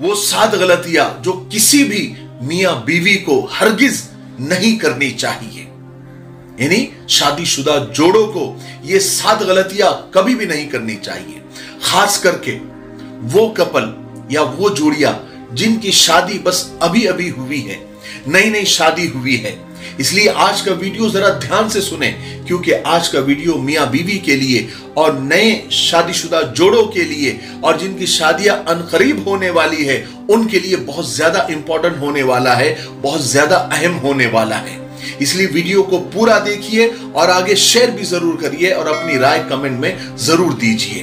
वो सात गलतियाँ जो किसी भी मियाँ बीवी को हरगिज नहीं करनी चाहिए। यानी शादीशुदा जोड़ों को ये सात गलतियाँ कभी भी नहीं करनी चाहिए। खास करके वो कपल या वो जोड़िया जिनकी शादी बस अभी अभी हुई है नई नई शादी हुई है इसलिए आज का वीडियो जरा ध्यान से सुने, क्योंकि आज का वीडियो मियाँ बीवी के लिए और नए शादीशुदा जोड़ों के लिए और जिनकी शादियाँ अनकरीब होने वाली है, उनके लिए बहुत ज़्यादा इंपॉर्टेंट होने वाला है, बहुत ज़्यादा अहम होने वाला है। इसलिए वीडियो को पूरा देखिए और आगे शेयर भी ज़रूर करिए और अपनी राय कमेंट में ज़रूर दीजिए।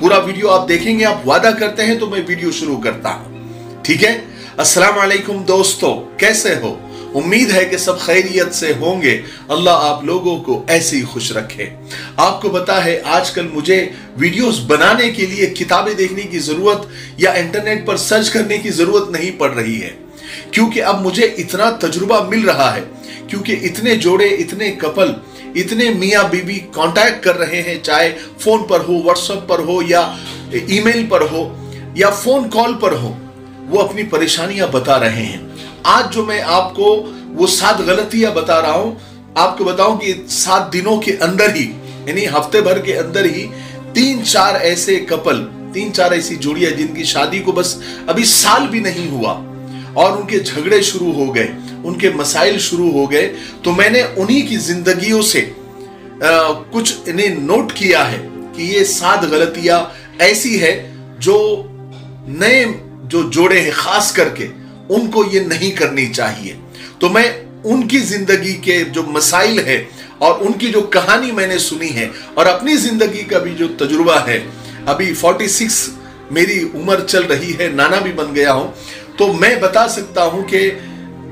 पूरा वीडियो आप देखेंगे, आप वादा करते हैं तो मैं वीडियो शुरू करता हूँ। ठीक है? अस्सलाम वालेकुम दोस्तों, कैसे हो? उम्मीद है कि सब खैरियत से होंगे। अल्लाह आप लोगों को ऐसे ही खुश रखे। आपको पता है, आजकल मुझे वीडियोस बनाने के लिए किताबें देखने की ज़रूरत या इंटरनेट पर सर्च करने की ज़रूरत नहीं पड़ रही है। क्योंकि अब मुझे इतना तजुर्बा मिल रहा है, क्योंकि इतने जोड़े, इतने कपल, इतने मियाँ बीबी कांटेक्ट कर रहे हैं, चाहे फ़ोन पर हो व्हाट्सएप पर हो या ईमेल पर हो या फ़ोन कॉल पर हो, वो अपनी परेशानियाँ बता रहे हैं। आज जो मैं आपको वो सात गलतियाँ बता रहा हूँ आपको बताऊँ कि सात दिनों के अंदर ही यानी हफ़्ते भर के अंदर ही तीन चार ऐसे कपल तीन चार ऐसी जोड़ियाँ जिनकी शादी को बस अभी साल भी नहीं हुआ और उनके झगड़े शुरू हो गए उनके मसाइल शुरू हो गए तो मैंने उन्हीं की जिंदगियों से आ, कुछ इन्हें नोट किया है कि ये सात गलतियाँ ऐसी है जो नए जो जोड़े हैं खास करके उनको ये नहीं करनी चाहिए। तो मैं उनकी ज़िंदगी के जो मसाइल है और उनकी जो कहानी मैंने सुनी है और अपनी ज़िंदगी का भी जो तजुर्बा है, अभी 46 मेरी उम्र चल रही है, नाना भी बन गया हूँ तो मैं बता सकता हूँ कि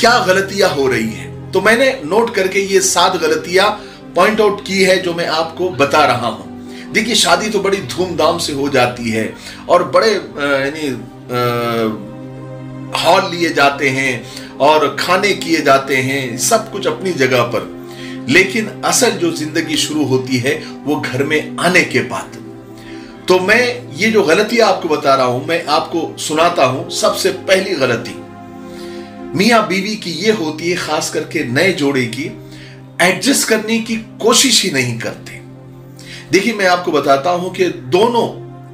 क्या गलतियाँ हो रही हैं। तो मैंने नोट करके ये सात गलतियाँ पॉइंट आउट की है जो मैं आपको बता रहा हूँ। देखिए, शादी तो बड़ी धूमधाम से हो जाती है और बड़े यानी हॉल लिए जाते हैं और खाने किए जाते हैं, सब कुछ अपनी जगह पर। लेकिन असल जो ज़िंदगी शुरू होती है, वो घर में आने के बाद। तो मैं ये जो गलतियाँ आपको बता रहा हूँ, मैं आपको सुनाता हूँ सबसे पहली गलती। मियाँ बीवी की ये होती है, खास करके नए जोड़े की, एडजस्ट करने की कोशिश ही नहीं करते। देखिए, मैं आपको बताता हूँ कि दोनों,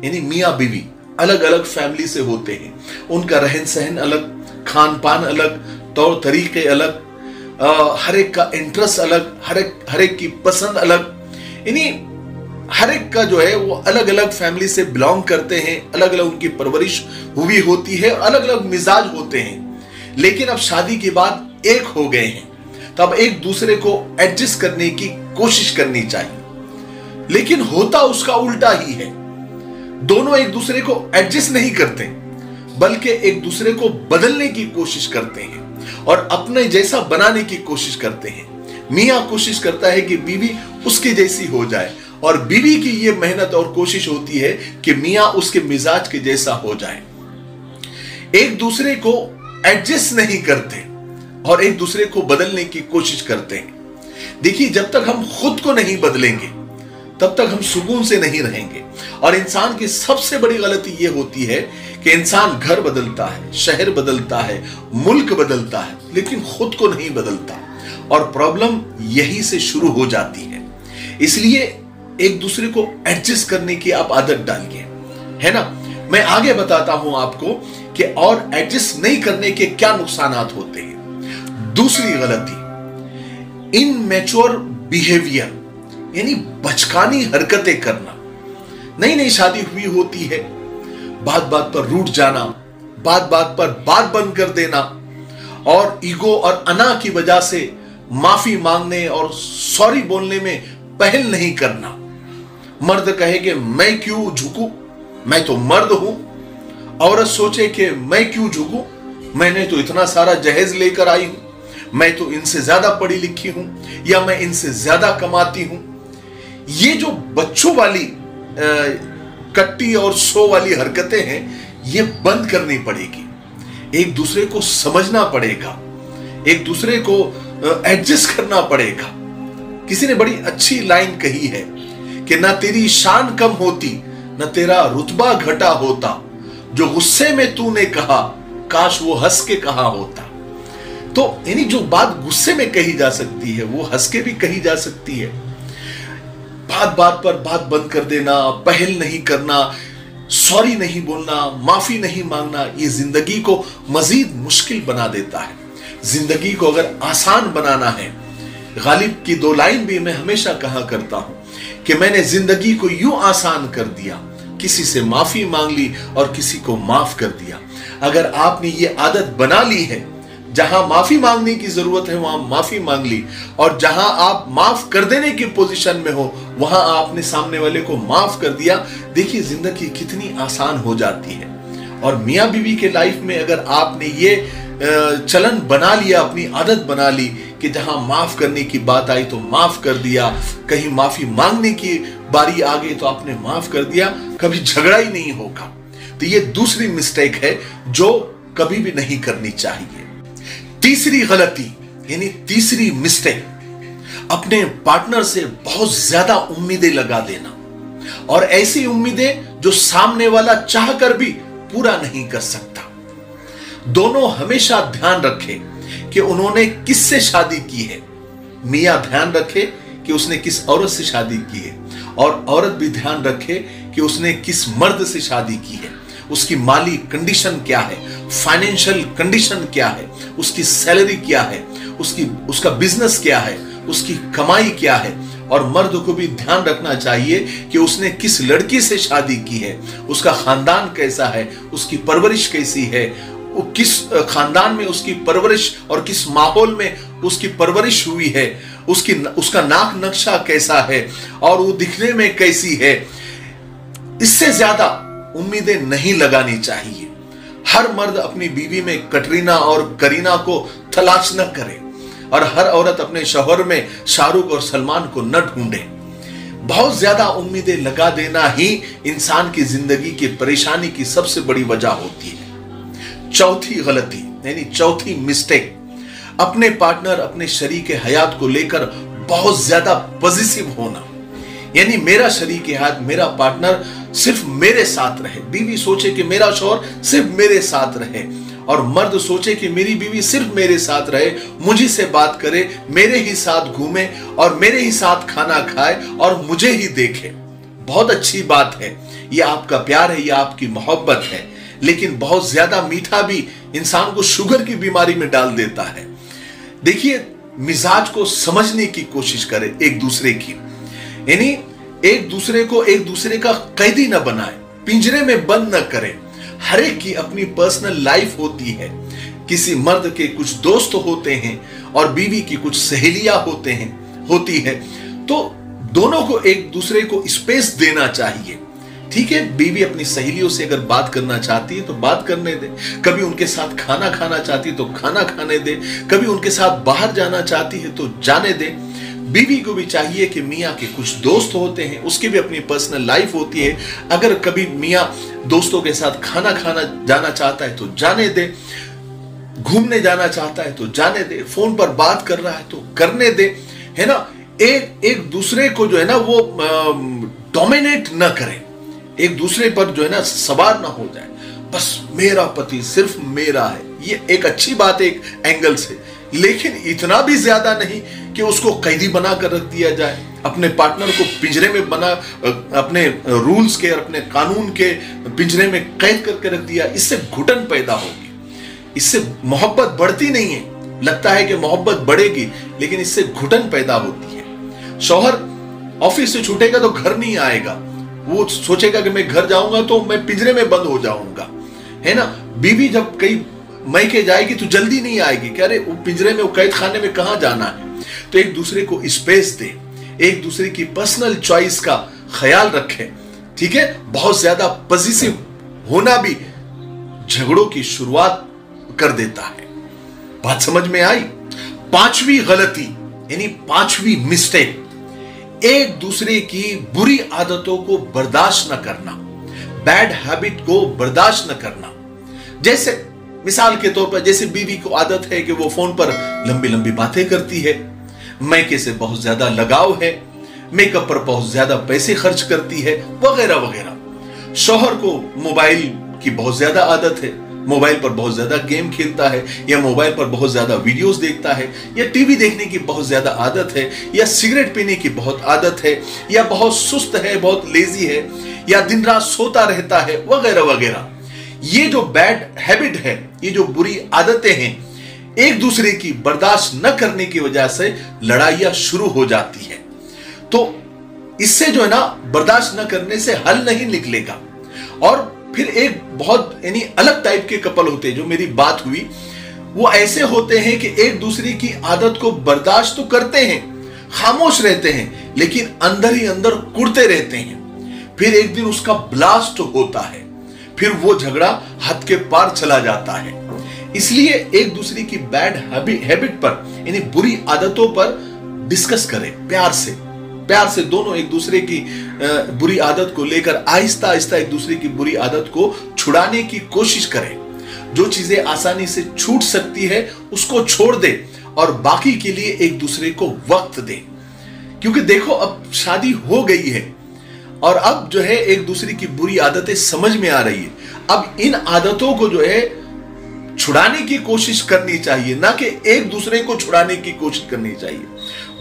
यानी मियाँ बीवी अलग अलग फैमिली से होते हैं। उनका रहन सहन अलग खान पान अलग तौर तरीके अलग हर एक का इंटरेस्ट अलग, हर एक हर एक की पसंद अलग। यानी हर एक का जो है, वो अलग अलग फैमिली से बिलोंग करते हैं अलग अलग उनकी परवरिश हुई होती है अलग अलग मिजाज होते हैं। लेकिन अब शादी के बाद एक हो गए हैं। तो अब एक दूसरे को एडजस्ट करने की कोशिश करनी चाहिए। लेकिन होता उसका उल्टा ही है। दोनों एक दूसरे को एडजस्ट नहीं करते, बल्कि एक दूसरे को बदलने की कोशिश करते हैं और अपने जैसा बनाने की कोशिश करते हैं। मियाँ कोशिश करता है कि बीवी उसके जैसी हो जाए और बीवी की यह मेहनत और कोशिश होती है कि मियाँ उसके मिजाज के जैसा हो जाए। एक दूसरे को एडजस्ट नहीं करते और एक दूसरे को बदलने की कोशिश करते हैं। देखिए, जब तक हम खुद को नहीं बदलेंगे, तब तक हम सुकून से नहीं रहेंगे। और इंसान की सबसे बड़ी गलती यह होती है कि इंसान घर बदलता है, शहर बदलता है, मुल्क बदलता है, लेकिन खुद को नहीं बदलता। और प्रॉब्लम यही से शुरू हो जाती है। इसलिए एक दूसरे को एडजस्ट करने की आप आदत डालिए। है ना? मैं आगे बताता हूँ आपको कि और एडजस्ट नहीं करने के क्या नुकसान होते हैं। दूसरी गलती इन मेच्योर बिहेवियर यानी बचकानी हरकतें करना। नई नई शादी हुई होती है। बात बात पर रूट जाना बात बात पर बात बंद कर देना और ईगो और अना की वजह से माफ़ी मांगने और सॉरी बोलने में पहल नहीं करना। मर्द कहे कि, मैं क्यों झुकू? मैं तो मर्द हूँ। औरत सोचे कि, मैं क्यों झुकू? मैंने तो इतना सारा जहेज लेकर आई हूँ। मैं तो इनसे ज़्यादा पढ़ी लिखी हूँ या मैं इनसे ज़्यादा कमाती हूँ। ये जो बच्चों वाली कट्टी और सो वाली हरकतें हैं, ये बंद करनी पड़ेगी। एक दूसरे को समझना पड़ेगा। एक दूसरे को एडजस्ट करना पड़ेगा। किसी ने बड़ी अच्छी लाइन कही है कि ना तेरी शान कम होती, ना तेरा रुतबा घटा होता। जो गुस्से में तूने कहा, काश वो हंस के कहा होता। तो यानी जो बात गुस्से में कही जा सकती है, वो हंस के भी कही जा सकती है। बात बात पर बात बंद कर देना पहल नहीं करना, सॉरी नहीं बोलना, माफ़ी नहीं मांगना, ये ज़िंदगी को मजीद मुश्किल बना देता है। ज़िंदगी को अगर आसान बनाना है, गालिब की दो लाइन भी मैं हमेशा कहा करता हूँ कि मैंने ज़िंदगी को यूँ आसान कर दिया, किसी से माफ़ी मांग ली और किसी को माफ़ कर दिया। अगर आपने ये आदत बना ली है जहाँ माफ़ी मांगने की ज़रूरत है, वहाँ माफ़ी मांग ली। और जहाँ आप माफ़ कर देने की पोजीशन में हो, वहाँ आपने सामने वाले को माफ़ कर दिया। देखिए, ज़िंदगी कितनी आसान हो जाती है। और मियाँ बीवी के लाइफ में अगर आपने ये चलन बना लिया, अपनी आदत बना ली कि जहाँ माफ़ करने की बात आई तो माफ़ कर दिया। कहीं माफ़ी मांगने की बारी आ गई तो आपने माफ़ कर दिया। कभी झगड़ा ही नहीं होगा। तो ये दूसरी मिस्टेक है जो कभी भी नहीं करनी चाहिए। तीसरी गलती, यानी तीसरी मिस्टेक अपने पार्टनर से बहुत ज़्यादा उम्मीदें लगा देना। और ऐसी उम्मीदें जो सामने वाला चाह कर भी पूरा नहीं कर सकता। दोनों हमेशा ध्यान रखें कि उन्होंने किससे शादी की है। मियाँ ध्यान रखे कि उसने किस औरत से शादी की है। और औरत भी ध्यान रखे कि उसने किस मर्द से शादी की है। उसकी माली कंडीशन क्या है? फाइनेंशियल कंडीशन क्या है? उसकी सैलरी क्या है? उसकी, उसका बिज़नेस क्या है? उसकी कमाई क्या है? और मर्द को भी ध्यान रखना चाहिए कि उसने किस लड़की से शादी की है? उसका खानदान कैसा है? उसकी परवरिश कैसी है? वो किस खानदान में उसकी परवरिश और किस माहौल में उसकी परवरिश हुई है? उसकी उसका नाक नक्शा कैसा है? और वो दिखने में कैसी है? इससे ज़्यादा उम्मीदें नहीं लगानी चाहिए। हर मर्द अपनी बीवी में कटरीना और करीना को तलाश न करे और हर औरत अपने शोहर में शाहरुख और सलमान को न ढूंढे। बहुत ज़्यादा उम्मीदें लगा देना ही इंसान की ज़िंदगी की परेशानी की सबसे बड़ी वजह होती है। चौथी गलती, यानी चौथी मिस्टेक अपने पार्टनर अपने शरीक हयात को लेकर बहुत ज़्यादा पॉजिटिव होना। यानी मेरा शरीक हयात, मेरा पार्टनर सिर्फ़ मेरे साथ रहे। बीवी सोचे कि मेरा शोर सिर्फ़ मेरे साथ रहे। और मर्द सोचे कि मेरी बीवी सिर्फ़ मेरे साथ रहे, मुझे से बात करे, मेरे ही साथ घूमे और मेरे ही साथ खाना खाए और मुझे ही देखे। बहुत अच्छी बात है। यह आपका प्यार है यह आपकी मोहब्बत है। लेकिन बहुत ज़्यादा मीठा भी इंसान को शुगर की बीमारी में डाल देता है। देखिए, मिजाज को समझने की कोशिश करें एक दूसरे की। यानी एक दूसरे को एक दूसरे का कैदी न बनाए, पिंजरे में बंद न करें। हर एक की अपनी पर्सनल लाइफ होती है। किसी मर्द के कुछ दोस्त होते हैं और बीवी की कुछ सहेलियाँ होते हैं, होती है। तो दोनों को एक दूसरे को स्पेस देना चाहिए। ठीक है, बीवी अपनी सहेलियों से अगर बात करना चाहती है तो बात करने दे। कभी उनके साथ खाना खाना चाहती है तो खाना खाने दे। कभी उनके साथ बाहर जाना चाहती है तो जाने दे। बीवी को भी चाहिए कि मियाँ के कुछ दोस्त होते हैं, उसकी भी अपनी पर्सनल लाइफ होती है। अगर कभी मियाँ दोस्तों के साथ खाना खाना जाना चाहता है तो जाने दे, घूमने जाना चाहता है तो जाने दे फ़ोन पर बात कर रहा है तो करने दे, है ना? एक एक दूसरे को जो है ना वो डोमिनेट न करें। एक दूसरे पर जो है ना सवार ना हो जाए। बस मेरा पति सिर्फ़ मेरा है। ये एक अच्छी बात है एक एंगल से। लेकिन इतना भी ज़्यादा नहीं कि उसको कैदी बना कर रख दिया जाए। अपने पार्टनर को पिंजरे में बना, अपने रूल्स के और अपने कानून के पिंजरे में कैद करके रख दिया, इससे घुटन पैदा होगी। इससे मोहब्बत बढ़ती नहीं है। लगता है कि मोहब्बत बढ़ेगी, लेकिन इससे घुटन पैदा होती है। शौहर ऑफ़िस से छूटेगा तो घर नहीं आएगा। वो सोचेगा कि मैं घर जाऊँगा तो मैं पिंजरे में बंद हो जाऊँगा। है ना? बीवी जब कई मैके जाएगी तो जल्दी नहीं आएगी। कह रहे, वो पिंजरे में, वो कैद खाने में कहा जाना है? तो एक दूसरे को स्पेस दे। एक दूसरे की पर्सनल चॉइस का ख्याल रखें। ठीक है? बहुत ज़्यादा पॉजिटिव होना भी झगड़ों की शुरुआत कर देता है। बात समझ में आई? पांचवी गलती, यानी पांचवी मिस्टेक एक दूसरे की बुरी आदतों को बर्दाश्त न करना। बैड हैबिट को बर्दाश्त न करना। जैसे मिसाल के तौर पर जैसे बीवी को आदत है कि वो फ़ोन पर लंबी लंबी बातें करती है मैके से बहुत ज़्यादा लगाव है, मेकअप पर बहुत ज़्यादा पैसे खर्च करती है, वगैरह वगैरह। शोहर को मोबाइल की बहुत ज़्यादा आदत है, मोबाइल पर बहुत ज़्यादा गेम खेलता है, या मोबाइल पर बहुत ज़्यादा वीडियोस देखता है, या टीवी देखने की बहुत ज़्यादा आदत है, या सिगरेट पीने की बहुत आदत है, या बहुत सुस्त है, बहुत लेजी है, या दिन रात सोता रहता है, वगैरह वगैरह। ये जो बैड हैबिट है, ये जो बुरी आदतें हैं, एक दूसरे की बर्दाश्त न करने की वजह से लड़ाइयाँ शुरू हो जाती है। तो इससे जो है ना, बर्दाश्त न करने से हल नहीं निकलेगा। और फिर एक बहुत, यानी अलग टाइप के कपल होते हैं, जो मेरी बात हुई, वो ऐसे होते हैं कि एक दूसरे की आदत को बर्दाश्त तो करते हैं, खामोश रहते हैं, लेकिन अंदर ही अंदर कुड़ते रहते हैं। फिर एक दिन उसका ब्लास्ट होता है। फिर वो झगड़ा हद के पार चला जाता है। इसलिए एक दूसरे की बैड हैबिट पर, यानी बुरी आदतों पर डिस्कस करें, प्यार से। प्यार से दोनों एक दूसरे की बुरी आदत को लेकर आहिस्ता आहिस्ता एक दूसरे की बुरी आदत को छुड़ाने की कोशिश करें। जो चीज़ें आसानी से छूट सकती है, उसको छोड़ दे और बाकी के लिए एक दूसरे को वक्त दे। क्योंकि देखो, अब शादी हो गई है और अब जो है एक दूसरे की बुरी आदतें समझ में आ रही है। अब इन आदतों को जो है छुड़ाने की कोशिश करनी चाहिए, ना कि एक दूसरे को छुड़ाने की कोशिश करनी चाहिए।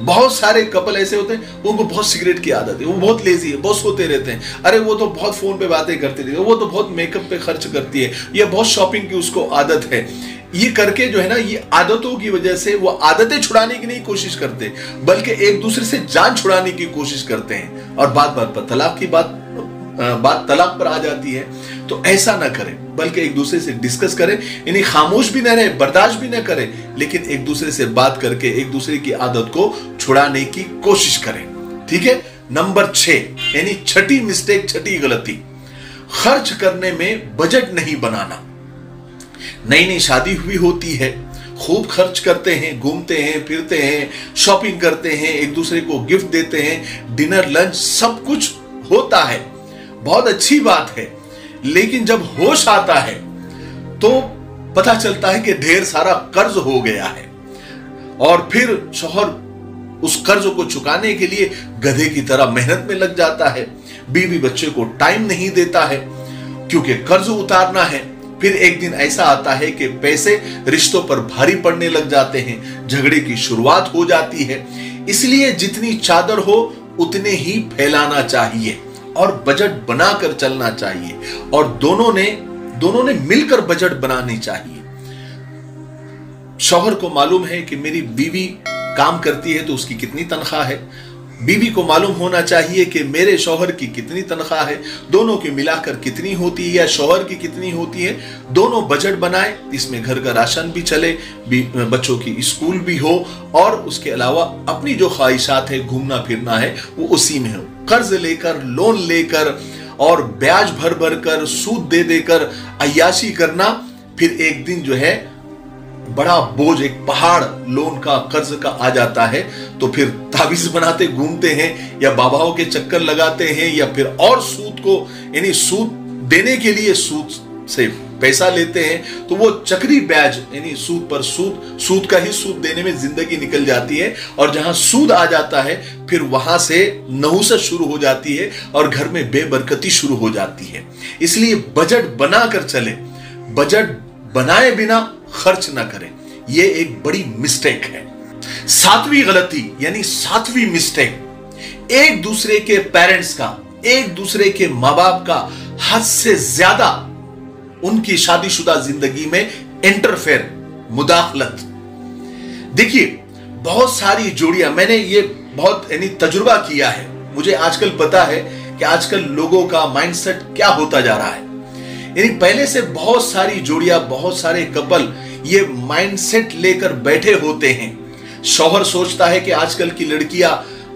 बहुत सारे कपल ऐसे होते हैं उनको बहुत सिगरेट की आदत है, वो बहुत लेजी है, बहुत सोते रहते हैं। अरे, वो तो बहुत फ़ोन पे बातें करती रहती है, वो तो बहुत मेकअप पे खर्च करती है, या बहुत शॉपिंग की उसको आदत है। ये करके जो है ना, ये आदतों की वजह से वो आदतें छुड़ाने की नहीं कोशिश करते, बल्कि एक दूसरे से जान छुड़ाने की कोशिश करते हैं। और बात बात पर तलाक की बात बात तलाक पर आ जाती है। तो ऐसा ना करें, बल्कि एक दूसरे से डिस्कस करें, यानी खामोश भी ना रहे, बर्दाश्त भी ना करें, लेकिन एक दूसरे से बात करके, एक दूसरे की आदत को छुड़ाने की कोशिश करें। ठीक है? नंबर छ यानी छठी मिस्टेक, छठी गलती। खर्च करने में बजट नहीं बनाना। नई नई शादी हुई होती है। खूब खर्च करते हैं, घूमते हैं, फिरते हैं, शॉपिंग करते हैं, एक दूसरे को गिफ्ट देते हैं, डिनर, लंच, सब कुछ होता है। बहुत अच्छी बात है। लेकिन जब होश आता है तो पता चलता है कि ढेर सारा कर्ज हो गया है। और फिर शोहर उस कर्ज को चुकाने के लिए गधे की तरह मेहनत में लग जाता है। बीवी बच्चे को टाइम नहीं देता है, क्योंकि कर्ज उतारना है। फिर एक दिन ऐसा आता है कि पैसे रिश्तों पर भारी पड़ने लग जाते हैं, झगड़े की शुरुआत हो जाती है। इसलिए जितनी चादर हो, उतने ही फैलाना चाहिए और बजट बनाकर चलना चाहिए और दोनों ने दोनों ने मिलकर बजट बनानी चाहिए। शौहर को मालूम है कि मेरी बीवी काम करती है तो उसकी कितनी तनख्वाह है। बीवी को मालूम होना चाहिए कि मेरे शोहर की कितनी तनख्वाह है, दोनों की मिलाकर कितनी होती है या शोहर की कितनी होती है, दोनों बजट बनाए, इसमें घर का राशन भी चले बच्चों की स्कूल भी हो, और उसके अलावा अपनी जो ख्वाहिशात है, घूमना फिरना है, वो उसी में हो। कर्ज लेकर, लोन लेकर, और ब्याज भर भर कर, सूद दे देकर अयाशी करना, फिर एक दिन जो है बड़ा बोझ, एक पहाड़ लोन का कर्ज का आ जाता है तो फिर ताबीज बनाते घूमते हैं, या बाबाओं के चक्कर लगाते हैं, या फिर और सूद को, यानी सूद देने के लिए सूद से पैसा लेते हैं तो वो चक्री ब्याज यानी सूद पर सूद सूद का ही सूद देने में ज़िंदगी निकल जाती है, और जहाँ सूद आ जाता है, फिर वहाँ से नहुसत शुरू हो जाती है, और घर में बेबरकती शुरू हो जाती है। इसलिए बजट बनाकर चले। बजट बनाए बिना खर्च ना करें। यह एक बड़ी मिस्टेक है। सातवीं गलती, यानी सातवीं मिस्टेक एक दूसरे के पेरेंट्स का, एक दूसरे के माँ बाप का हद से ज़्यादा उनकी शादीशुदा ज़िंदगी में इंटरफेयर मुदाखलत। देखिए, बहुत सारी जोड़ियाँ, मैंने ये बहुत, यानी तजुर्बा किया है। मुझे आजकल पता है कि आजकल लोगों का माइंडसेट क्या होता जा रहा है। यानी पहले से बहुत सारी जोड़ियाँ, बहुत सारे कपल ये माइंडसेट लेकर बैठे होते हैं। शौहर सोचता है कि आजकल की लड़कियाँ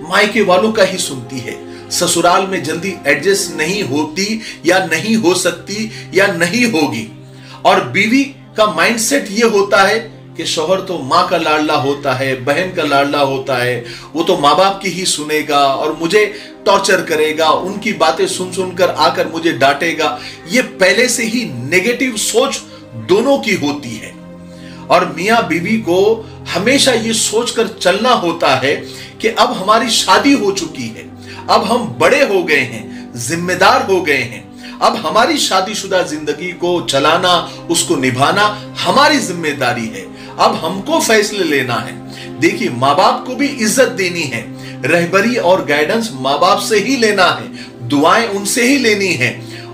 मायके वालों का ही सुनती है। ससुराल में जल्दी एडजस्ट नहीं होती या नहीं हो सकती या नहीं होगी। और बीवी का माइंडसेट ये होता है कि शोहर तो माँ का लाडला होता है, बहन का लाडला होता है, वो तो माँ बाप की ही सुनेगा और मुझे टॉर्चर करेगा, उनकी बातें सुन सुनकर आकर मुझे डांटेगा। ये पहले से ही नेगेटिव सोच दोनों की होती है। और मियाँ बीवी को हमेशा ये सोचकर चलना होता है कि अब हमारी शादी हो चुकी है, अब हम बड़े हो गए हैं, जिम्मेदार हो गए हैं, अब हमारी शादीशुदा ज़िंदगी को चलाना, उसको निभाना हमारी ज़िम्मेदारी है। अब हमको फैसले लेना है। देखिए माँ बाप को भी इज़्ज़त देनी है। रहबरी और गाइडेंस माँ बाप से ही लेना है। दुआएँ उनसे ही लेनी है।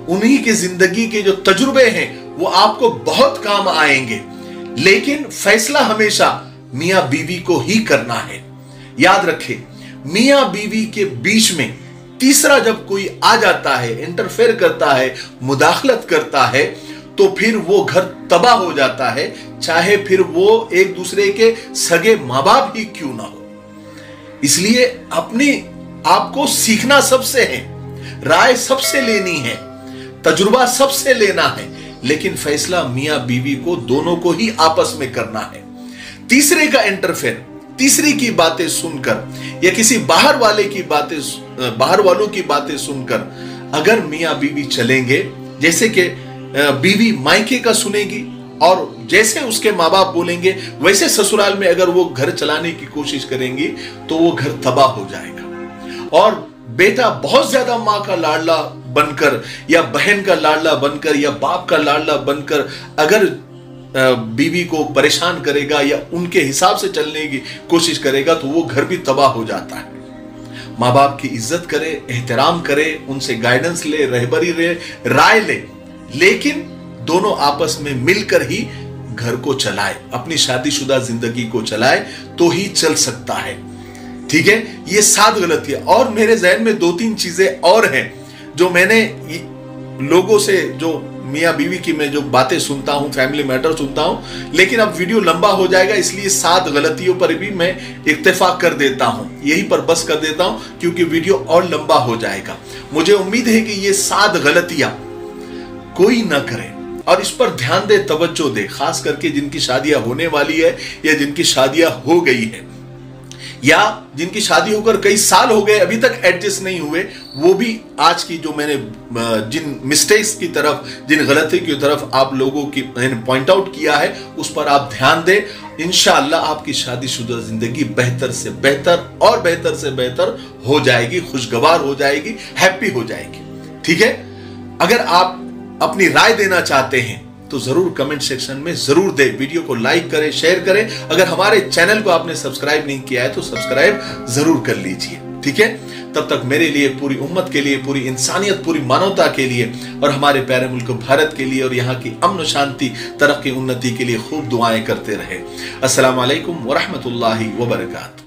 उन्हीं के ज़िंदगी के जो तजुर्बे हैं, वो आपको बहुत काम आएँगे। लेकिन फैसला हमेशा मियाँ बीवी को ही करना है। याद रखें, मियाँ बीवी के बीच में तीसरा जब कोई आ जाता है इंटरफेयर करता है, मुदाखलत करता है तो फिर वो घर तबाह हो जाता है, चाहे फिर वो एक दूसरे के सगे माँ बाप ही क्यों ना हो। इसलिए अपनी आपको सीखना सबसे है, राय सबसे लेनी है, तजुर्बा सबसे लेना है, लेकिन फैसला मियाँ बीवी को दोनों को ही आपस में करना है। तीसरे का इंटरफेयर तीसरी की बातें सुनकर, या किसी बाहर वाले की बातें बाहर वालों की बातें सुनकर अगर मियाँ बीवी चलेंगे, जैसे कि बीवी मायके का सुनेगी और जैसे उसके माँ बाप बोलेंगे, वैसे ससुराल में अगर वो घर चलाने की कोशिश करेंगी तो वो घर तबाह हो जाएगा। और बेटा बहुत ज़्यादा माँ का लाडला बनकर या बहन का लाडला बनकर या बाप का लाडला बनकर अगर बीवी को परेशान करेगा या उनके हिसाब से चलने की कोशिश करेगा तो वो घर भी तबाह हो जाता है। माँ बाप की इज़्ज़त करे, एहतराम करे, उनसे गाइडेंस ले, रहबरी ले राय ले। लेकिन दोनों आपस में मिलकर ही घर को चलाए, अपनी शादीशुदा ज़िंदगी को चलाए तो ही चल सकता है। ठीक है? ये सात गलतियाँ और मेरे जहन में दो तीन चीज़ें और हैं, जो मैंने लोगों से, जो मियाँ बीवी की मैं जो बातें सुनता हूँ, फैमिली मैटर सुनता हूँ, लेकिन अब वीडियो लंबा हो जाएगा, इसलिए सात गलतियों पर भी मैं इतफाक कर देता हूँ। यही पर बस कर देता हूँ, क्योंकि वीडियो और लंबा हो जाएगा। मुझे उम्मीद है कि ये सात गलतियाँ कोई ना करे। और इस पर ध्यान दे, तवज्जो दे, खास करके जिनकी शादियाँ होने वाली है या जिनकी शादियाँ हो गई है। या जिनकी शादी होकर कई साल हो गए, अभी तक एडजस्ट नहीं हुए, वो भी आज की जो मैंने जिन मिस्टेक्स की तरफ़, जिन गलती की तरफ़ आप लोगों की मैंने पॉइंट आउट किया है, उस पर आप ध्यान दें। इनशाला आपकी शादीशुदा ज़िंदगी बेहतर से बेहतर और बेहतर से बेहतर हो जाएगी, खुशगवार हो जाएगी हैप्पी हो जाएगी। ठीक है? अगर आप अपनी राय देना चाहते हैं तो ज़रूर कमेंट सेक्शन में ज़रूर दे। वीडियो को लाइक करें शेयर करें। अगर हमारे चैनल को आपने सब्सक्राइब नहीं किया है तो सब्सक्राइब ज़रूर कर लीजिए। ठीक है? तब तक मेरे लिए, पूरी उम्मत के लिए, पूरी इंसानियत, पूरी मानवता के लिए और हमारे प्यारे मुल्क भारत के लिए और यहाँ की अमन शांति, तरक्की, उन्नति के लिए खूब दुआएँ करते रहे। अस्सलाम वालेकुम वरहमतुल्लाहि वबरकातुहू